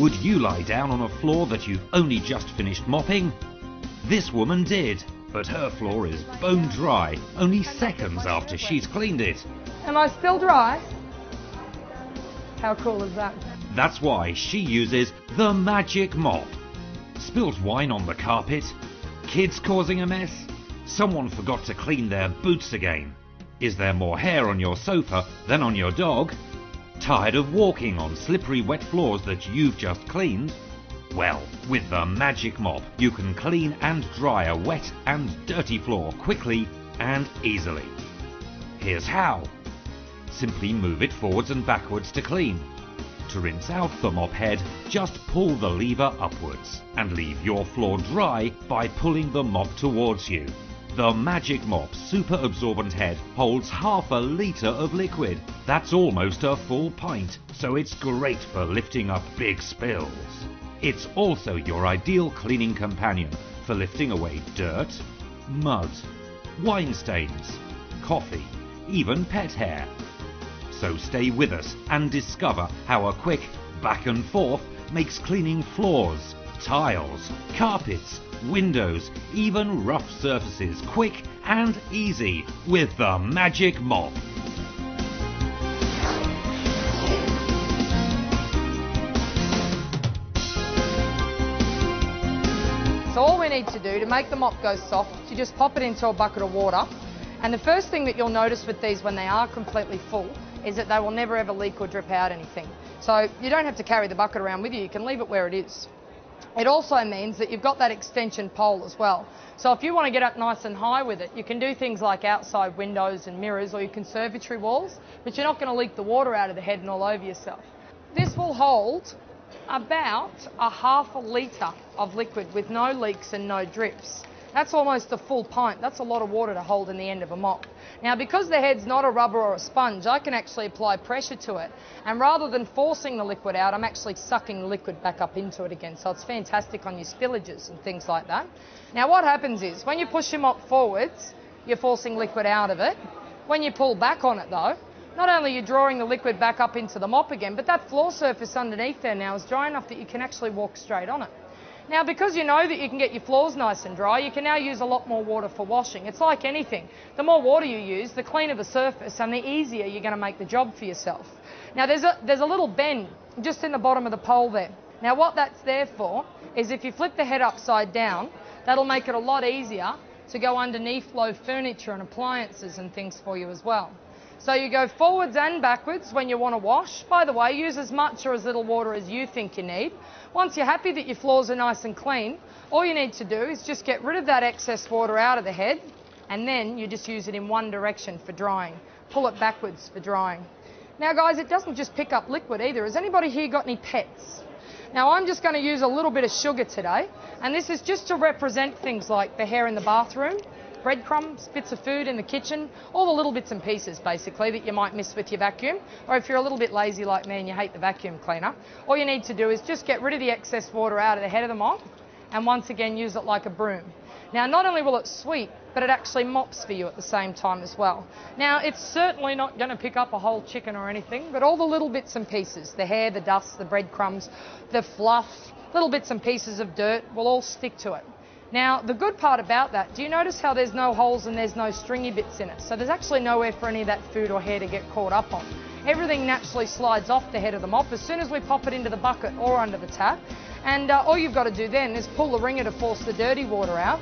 Would you lie down on a floor that you've only just finished mopping? This woman did, but her floor is bone dry only seconds after she's cleaned it. Am I still dry? How cool is that? That's why she uses the magic mop. Spilt wine on the carpet? Kids causing a mess? Someone forgot to clean their boots again? Is there more hair on your sofa than on your dog? Tired of walking on slippery wet floors that you've just cleaned? Well, with the Magic Mop, you can clean and dry a wet and dirty floor quickly and easily. Here's how. Simply move it forwards and backwards to clean. To rinse out the mop head, just pull the lever upwards and leave your floor dry by pulling the mop towards you. The Magic Mop Super Absorbent Head holds half a litre of liquid. That's almost a full pint, so it's great for lifting up big spills. It's also your ideal cleaning companion for lifting away dirt, mud, wine stains, coffee, even pet hair. So stay with us and discover how a quick back and forth makes cleaning floors, tiles, carpets, windows, even rough surfaces quick and easy with the Magic Mop. So all we need to do to make the mop go soft, you just pop it into a bucket of water. And the first thing that you'll notice with these when they are completely full is that they will never ever leak or drip out anything. So you don't have to carry the bucket around with you, you can leave it where it is. It also means that you've got that extension pole as well. So if you want to get up nice and high with it, you can do things like outside windows and mirrors or your conservatory walls, but you're not going to leak the water out of the head and all over yourself. This will hold about a half a litre of liquid with no leaks and no drips. That's almost a full pint. That's a lot of water to hold in the end of a mop. Now, because the head's not a rubber or a sponge, I can actually apply pressure to it. And rather than forcing the liquid out, I'm actually sucking the liquid back up into it again. So it's fantastic on your spillages and things like that. Now, what happens is when you push your mop forwards, you're forcing liquid out of it. When you pull back on it, though, not only are you drawing the liquid back up into the mop again, but that floor surface underneath there now is dry enough that you can actually walk straight on it. Now, because you know that you can get your floors nice and dry, you can now use a lot more water for washing. It's like anything. The more water you use, the cleaner the surface and the easier you're going to make the job for yourself. Now, there's a, there's a little bend just in the bottom of the pole there. Now, what that's there for is if you flip the head upside down, that'll make it a lot easier to go underneath low furniture and appliances and things for you as well. So you go forwards and backwards when you want to wash. By the way, use as much or as little water as you think you need. Once you're happy that your floors are nice and clean, all you need to do is just get rid of that excess water out of the head and then you just use it in one direction for drying. Pull it backwards for drying. Now guys, it doesn't just pick up liquid either. Has anybody here got any pets? Now I'm just going to use a little bit of sugar today and this is just to represent things like the hair in the bathroom, breadcrumbs, bits of food in the kitchen, all the little bits and pieces basically that you might miss with your vacuum. Or if you're a little bit lazy like me and you hate the vacuum cleaner, all you need to do is just get rid of the excess water out of the head of the mop and once again use it like a broom. Now, not only will it sweep, but it actually mops for you at the same time as well. Now, it's certainly not going to pick up a whole chicken or anything, but all the little bits and pieces, the hair, the dust, the breadcrumbs, the fluff, little bits and pieces of dirt will all stick to it. Now, the good part about that, do you notice how there's no holes and there's no stringy bits in it? So there's actually nowhere for any of that food or hair to get caught up on. Everything naturally slides off the head of the mop as soon as we pop it into the bucket or under the tap. And uh, all you've got to do then is pull the wringer to force the dirty water out.